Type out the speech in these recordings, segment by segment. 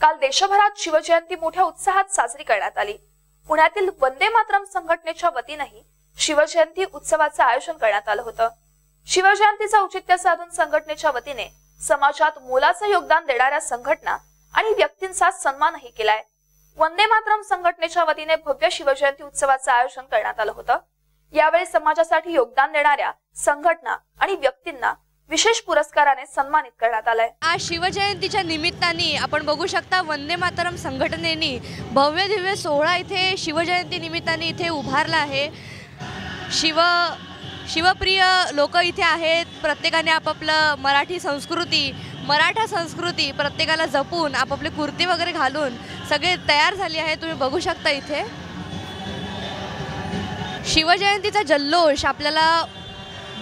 काल देशभरात शिवजयंती मोठ्या उत्साहात साजरी करण्यात आली. पुण्यातील वंदे मातरम संघटनेच्या वतीनंही शिवजयंती उत्सवाचं आयोजन करण्यात आलं होतं. शिवजयंतीचं औचित्य साधून संघटनेच्या वतीने समाजात मोलाचं योगदान देणाऱ्या संघटना आणि व्यक्तींचा सन्मानही केलाय. वंदे मातरम संघटनेच्या वतीने भव्य शिवजयंती उत्सवाचं आयोजन करण्यात आलं होतं. यावेळी समाजासाठी योगदान देणाऱ्या संघटना आणि व्यक्तींना विशेष पुरस्काराने सन्मानित करण्यात आलंय. आज शिवजयंतीच्या निमित्ताने आपण बघू शकता वंदे मातरम संघटनेने भव्य दिव्य सोहळा इथे शिवजयंती निमित्ताने इथे उभारला आहे. शिव शिवप्रिय लोक इथे आहेत. प्रत्येकाने आपापलं मराठी संस्कृती मराठा संस्कृती प्रत्येकाला जपून आपापले कुर्ती वगैरे घालून सगळे तयार झाले आहे तुम्ही बघू शकता इथे. शिवजयंतीचा जल्लोष आपल्याला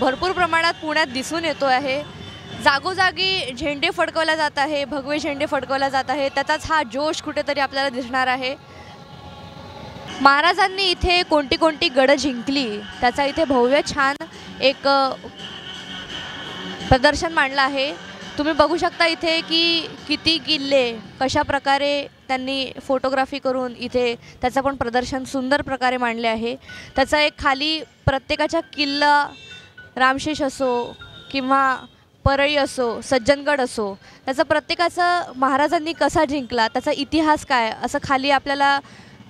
भरपूर प्रमाणात पुण्यात दिसून येतो आहे. जागोजागी झेंडे फडकवला जात आहे भगवे झेंडे फडकवला जात आहे. त्याचाच हा जोश कुठेतरी आपल्याला दिसणार आहे. महाराजांनी इथे कोणती कोणती गडं जिंकली त्याचा इथे भव्य छान एक प्रदर्शन मांडलं आहे. तुम्ही बघू शकता इथे की किती किल्ले कशा प्रकारे त्यांनी फोटोग्राफी करून इथे त्याचं पण प्रदर्शन सुंदर प्रकारे मांडले आहे. त्याचा एक खाली प्रत्येकाच्या किल्ला रामशेष असो किंवा परळी असो सज्जनगड असो त्याचा प्रत्येकाचं महाराजांनी कसा जिंकला त्याचा इतिहास काय असं खाली आपल्याला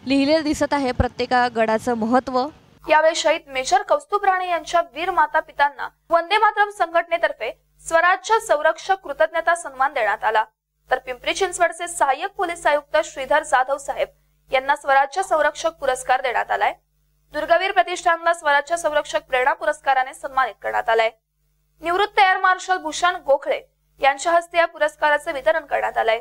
लिहिलेलं दिसत आहे प्रत्येका गडाचं महत्त्व. यावेळी शहीद मेजर कौस्तुभ राणे यांच्या वीर माता पितांना वंदे मातरम संघटनेतर्फे स्वराज्य संरक्षक कृतज्ञता सन्मान देण्यात आला. तर पिंपरी चिंचवडचे सहाय्यक पोलीस आयुक्त श्रीधर जाधव साहेब यांना स्वराज्य संरक्षक पुरस्कार देण्यात आलाय. दुर्गवीर प्रतिष्ठानला स्वराज्य संरक्षक प्रेरणा पुरस्काराने सन्मानित करण्यात आलाय. निवृत्त एअर मार्शल भूषण गोखळे यांच्या हस्ते या पुरस्काराचे वितरण करण्यात आलंय.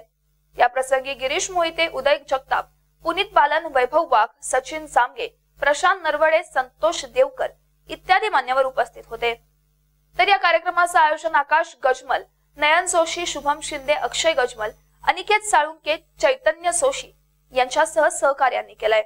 या प्रसंगी गिरीश मोहिते उदय जगताप पुनीत बालन वैभव वाघ सचिन जामगे प्रशांत नरवडे संतोष देवकर इत्यादी मान्यवर उपस्थित होते. तर या कार्यक्रमाचं आयोजन आकाश गजमल नयन जोशी शुभम शिंदे अक्षय गजमल अनिकेत साळुंके चैतन्य सोशी यांच्यासह सहकार्यांनी केलंय.